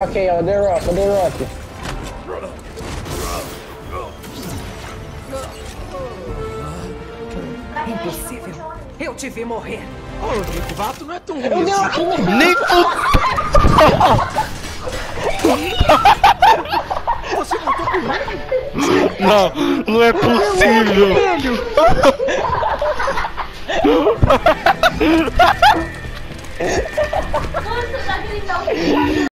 Ok, ó, The Rock, The Rock. Impossível. Eu te vi morrer. Ô, Rick Vato não é tão ruim Eu assim. Nem fu... Você voltou com ele. Não, não é possível.